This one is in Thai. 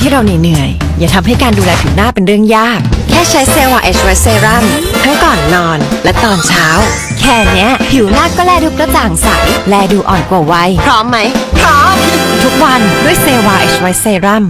ที่เราเหนื่อยๆอย่าทำให้การดูแลผิวหน้าเป็นเรื่องยาก แค่ใช้เซวาเอชไวเซรัมทั้งก่อนนอนและตอนเช้า แค่เนี้ย ผิวหน้าก็แลดูกระจ่างใส แลดูอ่อนกว่าวัยพร้อมไหมพร้อม ทุกวันด้วยเซวาเอชไวเซรัม